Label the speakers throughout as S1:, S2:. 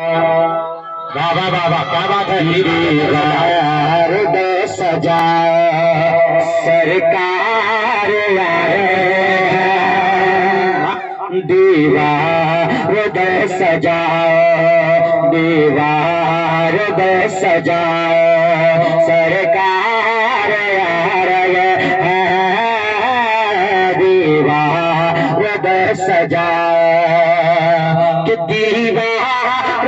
S1: बाबा बाबा, क्या बात है?
S2: दे सरकार दीवार दे सजाए, दीवार दे सरकार हैं दीवार दे सजाए। कि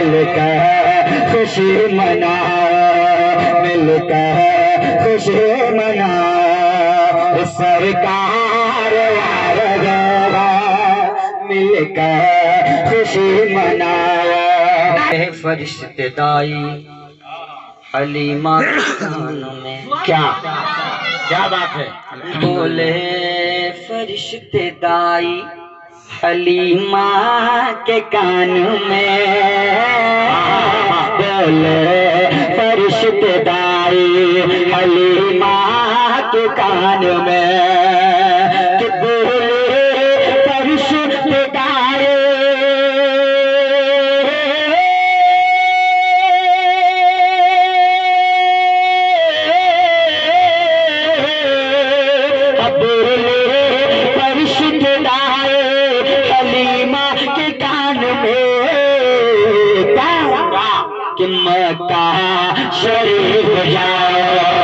S2: मिलकर खुशी मना मिलकर खुशी मना सरकार मिलकर खुशी मना
S3: फरिश्तेदाई हलीमा के कानों में।
S1: क्या? क्या बात है?
S3: बोले फरिश्तेदाई हलीमा के कान में
S2: बोले फरिश्तेदारी हलीमा के कान में कि बोले फरिश्तेदारी। बोले तुम शरीफ जाओ।